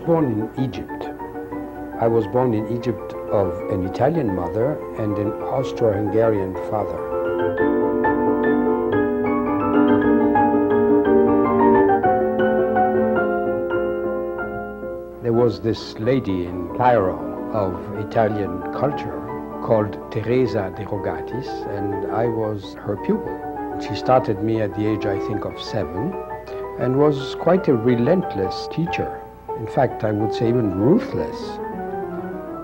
born in Egypt. I was born in Egypt of an Italian mother and an Austro-Hungarian father. There was this lady in Cairo of Italian culture called Teresa de Rogatis, and I was her pupil. She started me at the age, I think, of seven, and was quite a relentless teacher. In fact, I would say even ruthless.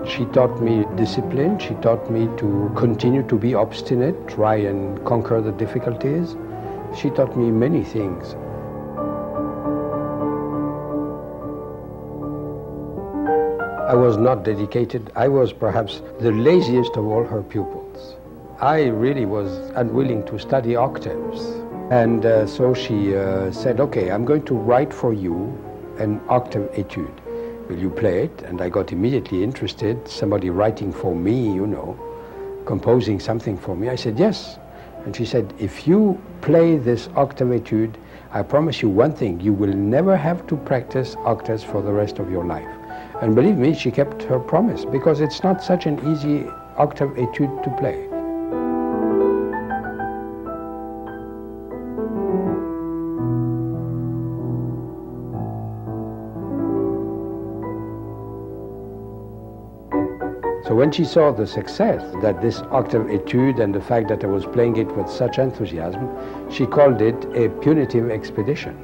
She taught me discipline. She taught me to continue to be obstinate, try and conquer the difficulties. She taught me many things. I was not dedicated. I was perhaps the laziest of all her pupils. I really was unwilling to study octaves. And uh, so she uh, said, okay, I'm going to write for you an octave etude. Will you play it? And I got immediately interested. Somebody writing for me, you know, composing something for me. I said, yes. And she said, if you play this octave etude, I promise you one thing, you will never have to practice octaves for the rest of your life. And believe me, she kept her promise because it's not such an easy octave etude to play. So when she saw the success that this octave etude and the fact that I was playing it with such enthusiasm, she called it a punitive expedition.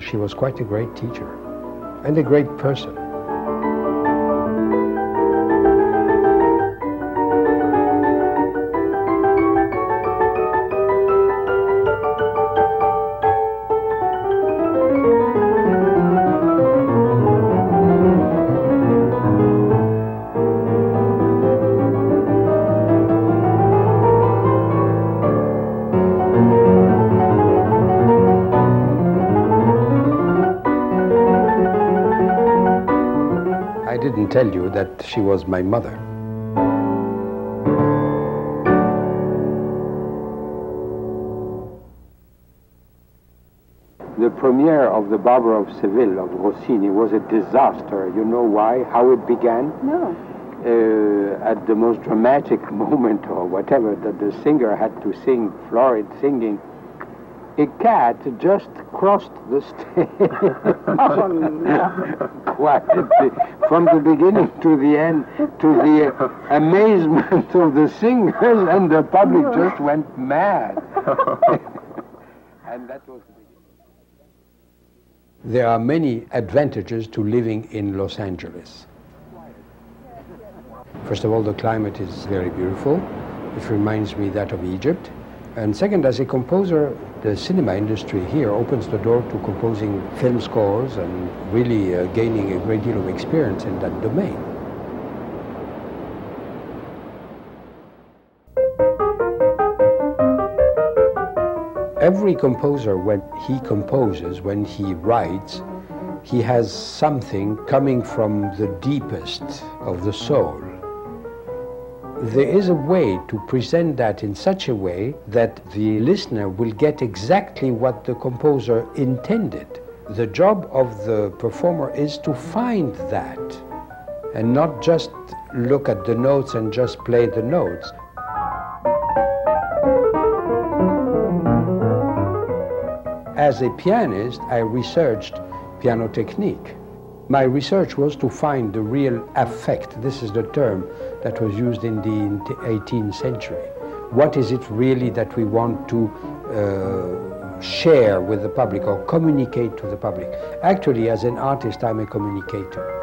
She was quite a great teacher and a great person. Tell you that she was my mother. The premiere of The Barber of Seville of Rossini was a disaster. You know why? How it began? No. Uh, at the most dramatic moment or whatever that the singer had to sing, florid singing, a cat just crossed the stage. Oh, no. quietly from the beginning to the end to the amazement of the singers and the public just went mad. and that was the beginning. There are many advantages to living in Los Angeles. First of all, the climate is very beautiful. It reminds me that of Egypt. And second, as a composer, the cinema industry here opens the door to composing film scores and really uh, gaining a great deal of experience in that domain. Every composer, when he composes, when he writes, he has something coming from the deepest of the soul there is a way to present that in such a way that the listener will get exactly what the composer intended. The job of the performer is to find that and not just look at the notes and just play the notes. As a pianist, I researched piano technique. My research was to find the real affect. This is the term that was used in the 18th century. What is it really that we want to uh, share with the public or communicate to the public? Actually, as an artist, I'm a communicator.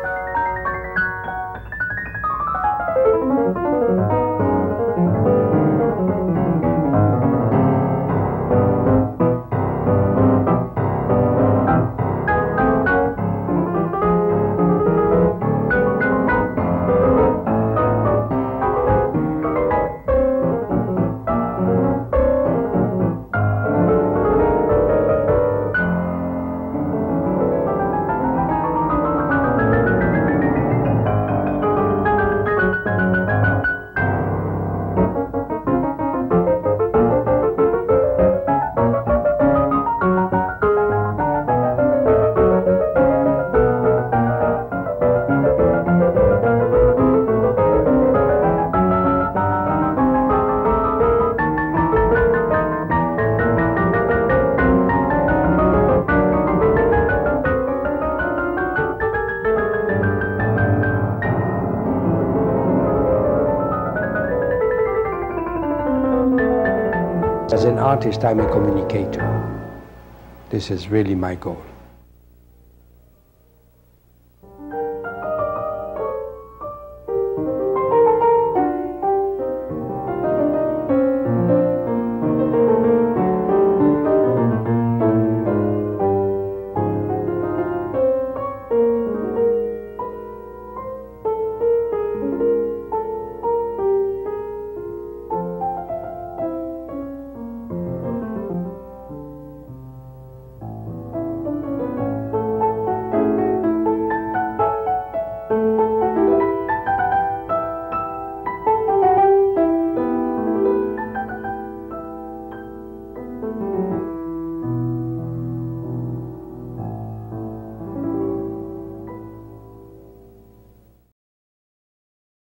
Artist, I'm a communicator. This is really my goal.